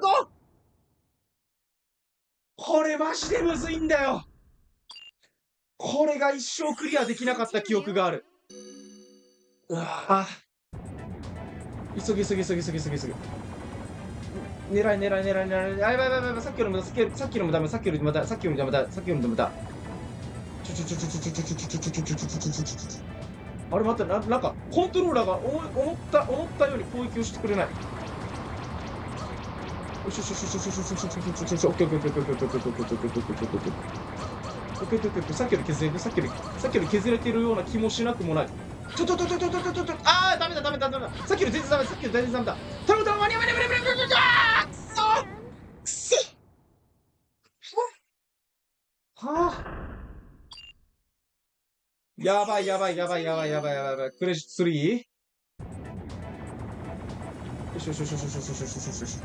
15! これマジでむずいんだよこれが一生クリアできなかった記憶がある。うわぁ。急ぎ急ぎ急ぎ急ぎ急ぎ急ぎ。狙い狙い狙い狙い。あ、やばいやばいやばい。さっきよりもさっきよさっきのもダメ。さっきよりもダメ。さっきよりもダメ。さっきよりもダメ。だちょちょちょちょちょちょちょちょちょちょ。あれ待って、ななんかコントローラーが思った思ったように攻撃をしてくれない。よしよしよしよしよしよしよりさっきより削れてるような気もしなくもないちょちょちょちょちょちょちょちょああダメだダメだダメださっきより全然ダメさっきより全然ダメだ頼む頼む間に合わない間に合わない間に合わないくそくせはあやばいやばいやばいやばいやばいやばいクレジット 3? よしよしよしよしよしよしよしよし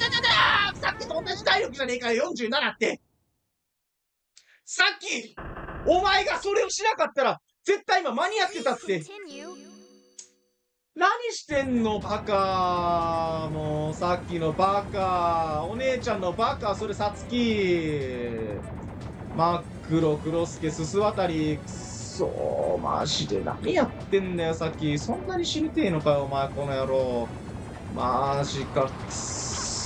さっきと同じ体力じゃねえかよ、47って。さっき、お前がそれをしなかったら、絶対今間に合ってたって。何してんのバカもうさっきのバカお姉ちゃんのバカそれさつき真っ黒黒助すす渡りくそマジで何やってんだよさっき。そんなに死にてえのかよお前この野郎。マジか。くそ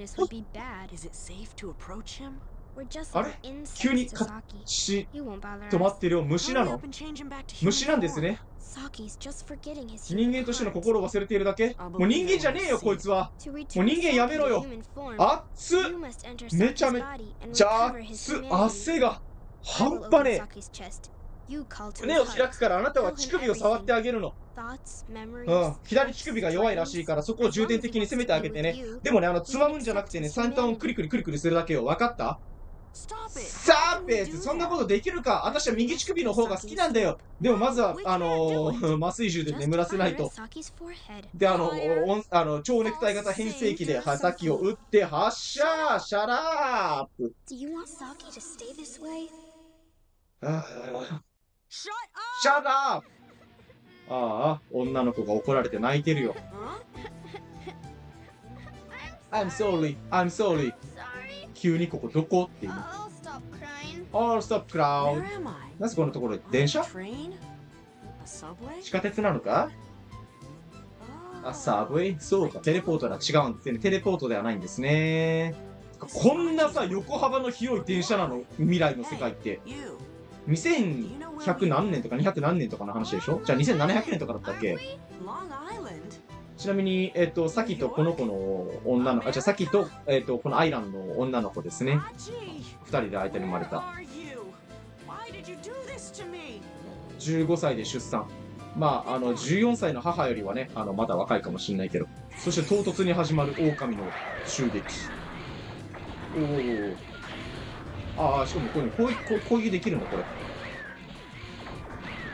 darkness would be bad. Is it safe to approach him? We're just あれ？急にかし止まってるよ。虫なの？虫なんですね。人間としての心を忘れているだけ。もう人間じゃねえよこいつは。もう人間やめろよ。熱めちゃめちゃ汗が半端ねえ。胸を開くからあなたは乳首を触ってあげるの。うん、左乳首が弱いらしいからそこを重点的に攻めてあげてね。でもね、あの、つまむんじゃなくてね、三端をクリクリクリクリするだけよ。わかった？サーペースそんなことできるか？私は右乳首の方が好きなんだよ。でもまずはあのー、麻酔銃で眠らせないと。であのあの超ネクタイ型変声器で刃先を打って発射！シャラープ。Shut up! ああ、女の子が怒られて泣いてるよ。I'm sorry, I'm sorry. 急にここどこっていう。All stop crowd. なぜこのところ電車？地下鉄なのか？あ、サブウェイそうか。テレポートでは違うんですね。テレポートではないんですね。こんなさ、横幅の広い電車なの？未来の世界って。Hey, 2100何年とか200何年とかの話でしょ？じゃあ2700年とかだったっけ？ちなみに、えっ、ー、と、さきとこの子の女の、あ、じゃあさきと、えっ、ー、と、このアイランドの女の子ですね。二人で相手に生まれた。15歳で出産。まあ、あの、14歳の母よりはね、あの、まだ若いかもしれないけど。そして唐突に始まる狼の襲撃。おお。ああ、しかもこういうの、攻撃できるの？これ。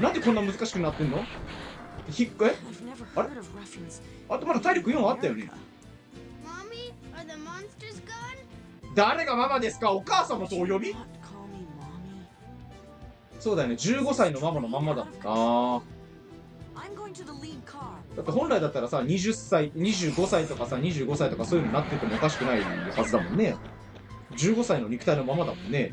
なんでこんな難しくなってんの？ひっえ？of ruffians. あとまだ体力4あったよね?誰がママですか？お母様とお呼び？そうだよね15歳のママのまんまだったな I'm going to the lead car. だって本来だったらさ20歳25歳とかさ25歳とかそういうのになっててもおかしくないはずだもんね15歳の肉体のままだもんね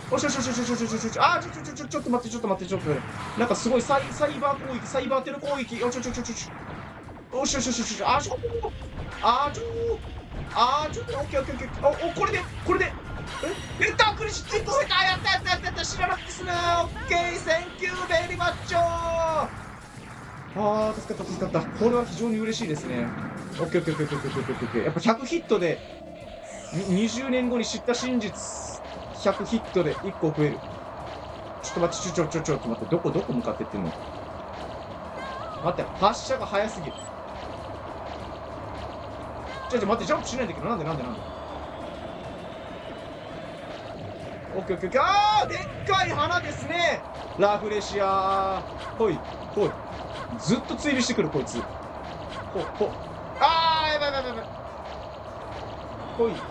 おしよしよしよしよしよしよしよしあちょちょちょちょちょっと待ってちょっと待ってちょっと待って。なんかすごいサイサイバー攻撃サイバーテロ攻撃。おちょちょちょちょちょ。おしよしよしよし。ょあちょあちょあちょっと。オッケーオッケーオッケーおおこれでこれで。え？えったクリシット世界やったやったやったやった。知らなくてすねオッケー。センキューベリーマッチョあー助かった助かった。これは非常に嬉しいですね。オッケーオッケーオッケーオッケーオッケーオッケーやっぱ100ヒットで20年後に知った真実。100ヒットで1個増える。ちょっと待ってちょちょちょちょっと待ってどこどこ向かってってんの待って発射が早すぎるちょちょ待ってジャンプしないんだけどなんでなんでなんでオッケーオッケーオッケーあーでっかい花ですねラフレシアほいほいずっと追尾してくるこいつほほあーやばいやばいやばいほいほい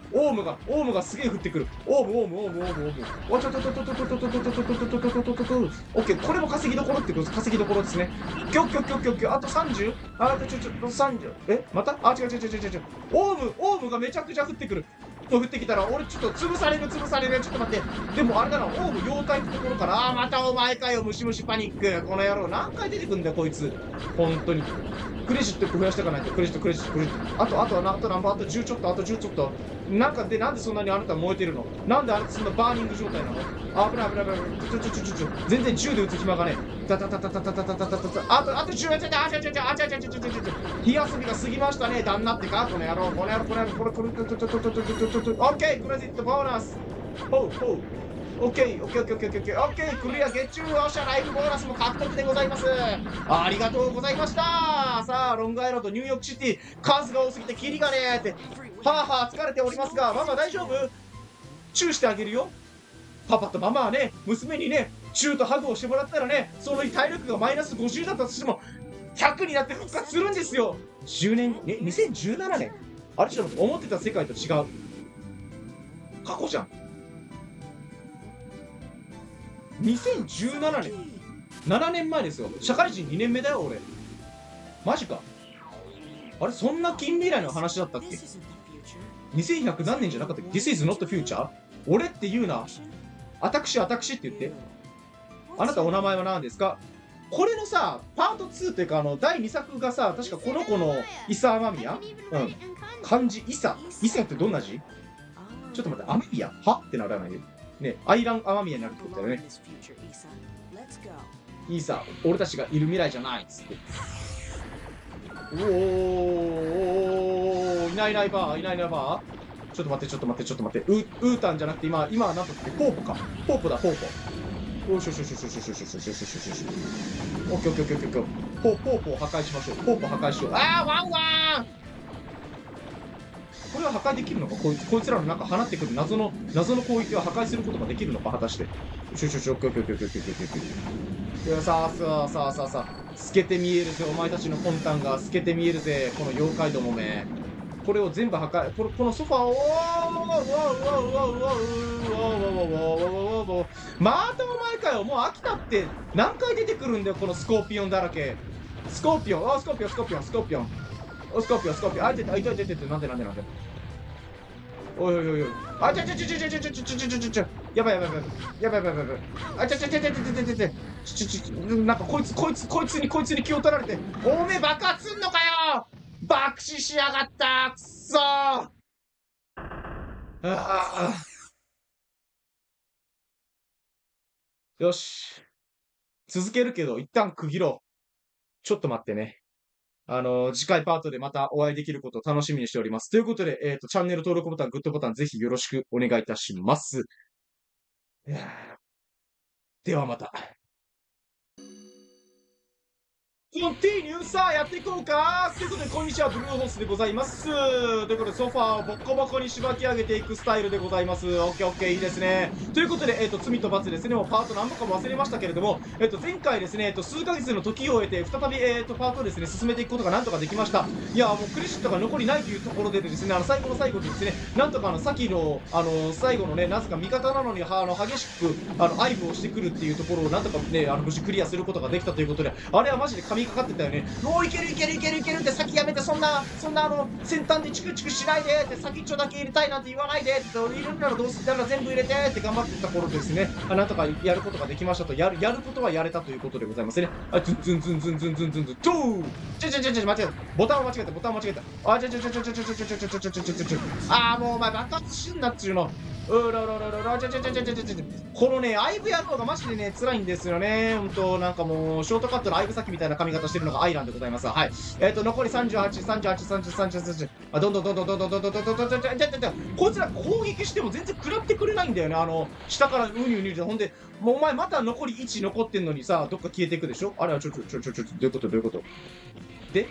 オウムがオウムがすげえ降ってくるオウムオウムオウムオウムオームおちょちょちょちょちょちょちょちょオッケーこれも稼ぎどころってこと稼ぎどころですねきょきょきょきょきょあと 30? あとちょちょ30えまたあ違う違う違う違う違うオウムオウムがめちゃくちゃ降ってくると降ってきたら俺ちょっと潰される潰される。ちょっと待って。でもあれだなオーブ妖怪のところからああまたお前かよムシムシパニック。この野郎何回出てくんだよこいつ。本当に。クレジット増やしていかないと。クレジットクレジットクレジットあとあとはなあと何番あと10ちょっとあと10ちょっと。なんかでなんでそんなにあなた燃えてるの？なんであれそんなバーニング状態なの？危ない危ない危ないちょちょちょちょ全然銃で撃つ暇がねえ。たたたたたたたたたたたあとあとちょちょちょちょちょちょちょちょちょちょちょちょ火遊びが過ぎましたね旦那ってかこの野郎この野郎この野郎これこれこれこれこれこれこれこれオッケークレジットボーナスオッケーオッケーオッケーオッケーオッケーオッケークリア月中おしゃライフボーナスも獲得でございますありがとうございましたさあロングアイランドニューヨークシティ数が多すぎてキリがねーってはあはあ疲れておりますがママ大丈夫チューしてあげるよパパとママはね娘にね中途ハグをしてもらったらね、その日体力がマイナス50だったとしても、100になって復活するんですよ。10年、ね、2017年。あれちょっと思ってた世界と違う。過去じゃん。2017年。7年前ですよ。社会人2年目だよ俺。マジか。あれそんな近未来の話だったっけ？2100何年じゃなかったっけ ?This is not future? 俺って言うな。私私って言って。あなたお名前は何ですか？これのさパート2っていうかあの第2作がさ確かこの子の伊佐天宮うん。漢字伊佐伊佐ってどんな字？ちょっと待って天宮は？ってならないねアイラン天宮になるってことだよね。いいさ俺たちがいる未来じゃないっつって。おおいないいないばーいないいないばーちょっと待ってちょっと待ってちょっと待ってうウータンじゃなくて今今はなんとポープかポープだポープよしよしよしよしよしよしよしよしよしよしょしょしょオッケーオッケーオッケーオッケ破壊しましょうほうほう破壊しようあワンワンこれは破壊できるのかこいつこいつらのなんか放ってくる謎の謎の攻撃を破壊することができるのか果たしてしょしょしょオッケーオッケーオッケーオッケーオッケーオッケーさあさあさあさあさあ透けて見えるぜお前たちの魂胆が透けて見えるぜこの妖怪どもめこれを全部破壊ここのソファーをうわうわうわうわうううううううまたお前かよもう飽きたって何回出てくるんだよこのスコーピオンだらけスコーピオンスコーピオンスコーピオンスコーピオンスコーピオンスコーピオンあいててあいててててなんでなんでなんでおいおいおいおいあちゃちゃちゃちゃちゃちゃちゃちゃちちゃちちゃやばいやばいやばいやばいやばいやばいあちゃちゃちゃちゃちゃちゃちゃちゃちゃちょちょちょなんかこちつこいつこちつにこいつち気を取られちおめえ爆発すんのか白紙しやがったくそああよし。続けるけど、一旦区切ろう。ちょっと待ってね。あの、次回パートでまたお会いできることを楽しみにしております。ということで、えっ、ー、と、チャンネル登録ボタン、グッドボタン、ぜひよろしくお願いいたします。ではまた。この t ニューサさあやっていこうかということでこんにちは。ブルーホースでございます。ということでソファーをボッコボコにしばき上げていくスタイルでございます。オッケーオッケー。いいですね。ということでえっ、ー、と罪と罰ですね。もうパート何個かも忘れましたけれどもえっ、ー、と前回ですねえっ、ー、と数ヶ月の時を終えて再びえっとパートをですね進めていくことがなんとかできました。いやもうクレジットが残りないというところでですねあの最後の最後にですねなんとかあのさっきのあの最後のねなぜか味方なのにあの激しくあのアイブをしてくるっていうところをなんとかねあの無事クリアすることができたということであれはマジで神にかかってたよねもういけるいけるいけるいけるって先やめてそんなそんなあの先端でチクチクしないでって先っちょだけ入れたいなんて言わないでって入るならどうする？なら全部入れてって頑張ってた頃ですね。あなんとかやることができましたと。やるやることはやれたということでございますね。あズンズンズンズンズンズンズンズンチョーちょちょちょちょ間違えたボタン。を間違えた。ボタンを間違えた。あちょちょちょちょちょちょちょちょちょちょちょ。ちょちょちょちょああもうお前爆発しんなっちゅうの。うらららららちょちょちょちょちょちょちょこのねアイブ野郎がマジでね辛いんですよね本当なんかもうショートカットのアイブ先みたいな髪型してるのがアイランでございますはいえっ、ー、と残り38383838あどんどんどんどんどんどんどんどんどんどんどんどんどんこいつら攻撃しても全然食らってくれないんだよねあの下からどにどうどゅどでほんでもうお前また残り1残ってんのにさどっか消えていくでしょあれはちょちょちょちょちょどういうことどういうことで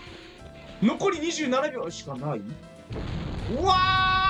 残り27秒しかないうわー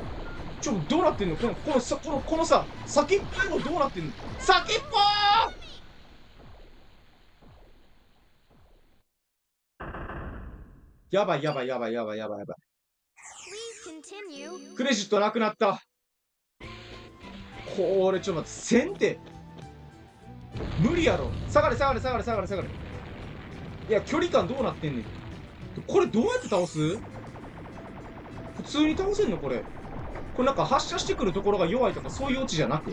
ちょ、どうなってんの？この、このさ、この、このさ、先っぽいのどうなってんの？先っぽやばいやばいやばいやばいやばいやばい。クレジットなくなった。これ、ちょっと待って、線って、無理やろ。下がれ下がれ下がれ下がれ下がれ。いや、距離感どうなってんねん。これどうやって倒す？普通に倒せんの？これ。れなんか発射してくるところが弱いとかそういうオチじゃなく？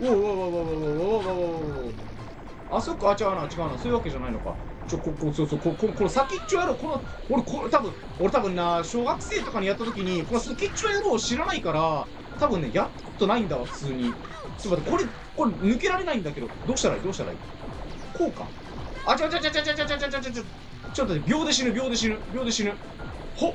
おおおおおおおおあそこあ違うな違う。なそういうわけじゃないのかちょここそうそうこここの先っちょやろこの俺これ多分俺多分な小学生とかにやった時にこの先っちょやろを知らないから多分ねやったことないんだわ普通に。ちょっと待ってこれこれ抜けられないんだけどどうしたらいい？どうしたらいいこうか。あちゃちゃちゃちゃちゃちゃちゃちゃちゃちょっと秒で死ぬ秒で死ぬ秒で死ぬ。ほっ。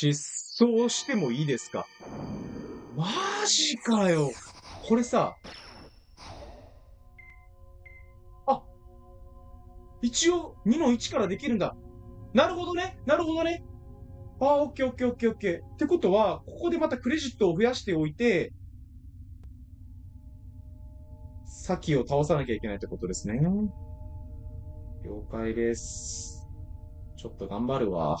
失踪してもいいですか？マジかよ。これさ、あ、一応2の1からできるんだ。なるほどね。なるほどね。ああ、オッケーオッケーオッケーオッケー。ってことは、ここでまたクレジットを増やしておいて、先を倒さなきゃいけないってことですね。了解です。ちょっと頑張るわ。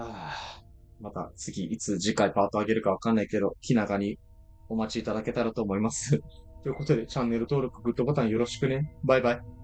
ああ、また次、いつ次回パートあげるかわかんないけど、気長にお待ちいただけたらと思います。ということで、チャンネル登録、グッドボタンよろしくね。バイバイ。